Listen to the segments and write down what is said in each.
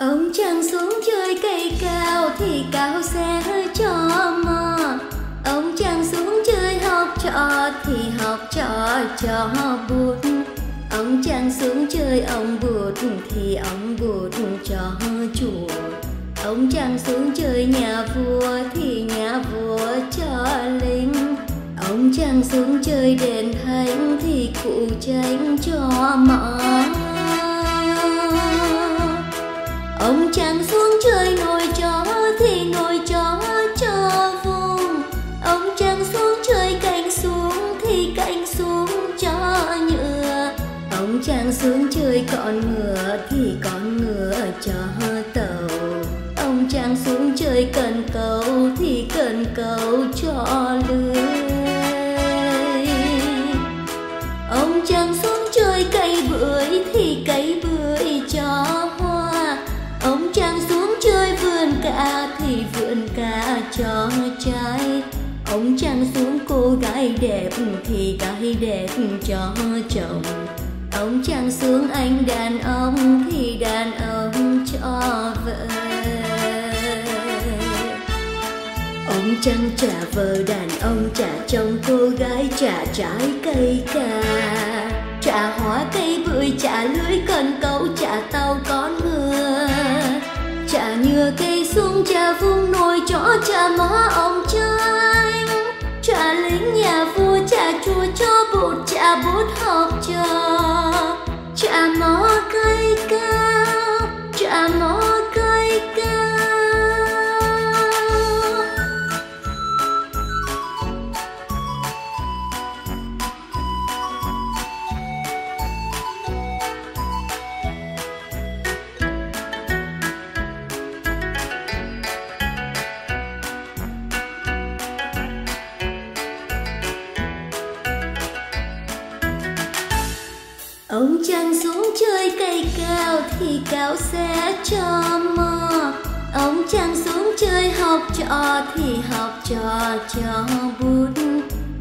ông chẳng xuống chơi cây cao thì cao sẽ cho mò. Ông chẳng xuống chơi học trò thì học trò cho bụt. Ông chẳng xuống chơi ông bụt thì ông bụt cho chùa ông chẳng xuống chơi nhà vua thì nhà vua cho lính. Ông chẳng xuống chơi đền thánh thì cụ tránh cho mọi ông chẳng xuống chơi con ngựa thì con ngựa cho tàu. Ông chẳng xuống chơi cần cầu thì cần cầu cho lưới. Ông chẳng xuống chơi cây bưởi thì cây bưởi cho hoa. Ông chẳng xuống chơi vườn cà thì vườn cà cho trái. Ông chẳng xuống cô gái đẹp thì gái đẹp cho chồng ông chẳng xuống anh đàn ông thì đàn ông cho vợ. Ông chẳng trả vợ, đàn ông trả chồng, cô gái trả trái cây cà. Trả hóa cây bưởi, trả lưới cần câu trả tàu con mưa trả nhựa cây sung trả vung nồi chó, trả má ông trai trả lính nhà vua, trả chùa cho bụt, trả bút học trò trả Ông trăng xuống chơi cây cao thì cao sẽ cho mò. Ông trăng xuống chơi học trò thì học trò cho bút.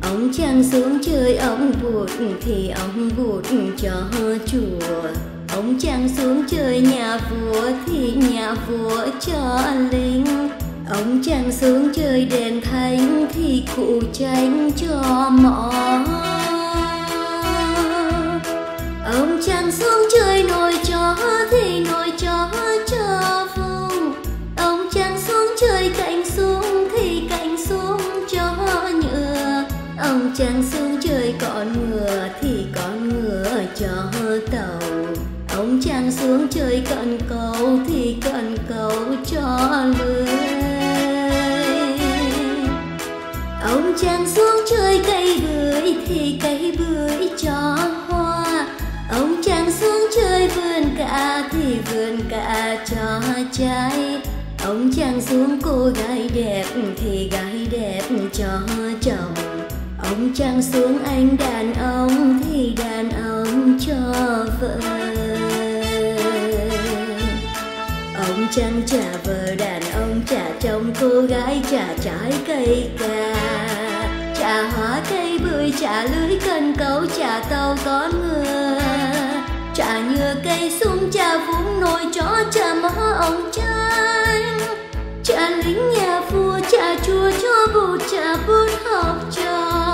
Ông trăng xuống chơi ông bụt thì ông bụt cho chùa. Ông trăng xuống chơi nhà vua thì nhà vua cho linh, Ông trăng xuống chơi đèn thánh thì cụ tránh cho mỏ ông chẳng xuống chơi nồi chó thì nồi chó cho vùng. Ông chàng xuống chơi cạnh xuống, thì cạnh xuống cho nhựa. Ông chàng xuống chơi con ngựa thì con ngựa cho tàu. Ông chàng xuống chơi cần cầu, thì cần cầu cho lưới. Ông chàng xuống chơi cây bưởi thì cây bưởi ông xuống, cô gái đẹp thì gái đẹp cho chồng. Ông chàng xuống, anh đàn ông thì đàn ông cho vợ. Ông chàng trả vợ, đàn ông trả chồng, cô gái trả trái cây cà. Trả hoa cây bưởi, trả lưới cần câu trả tàu con ngựa. Trả nhựa cây sung trả vũng nồi chó, trả mỡ ông tranh dính nhà vua trà chùa cho bột trà bút học trò.